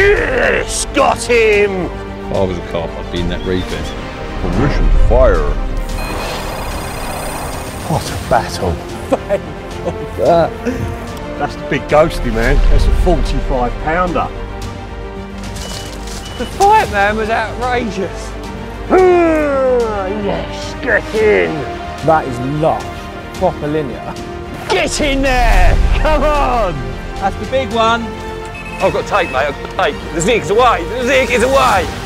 Yes, got him! If I was a cop, I'd be in that reaping. Permission to fire. What a battle. That's the big ghosty, man. That's a 45 pounder. The fight, man, was outrageous. Hmm, yes, get in! That is lush. Proper linear. Get in there! Come on! That's the big one. I've got tape, mate. I've got tape. The zig's away. The zig is away.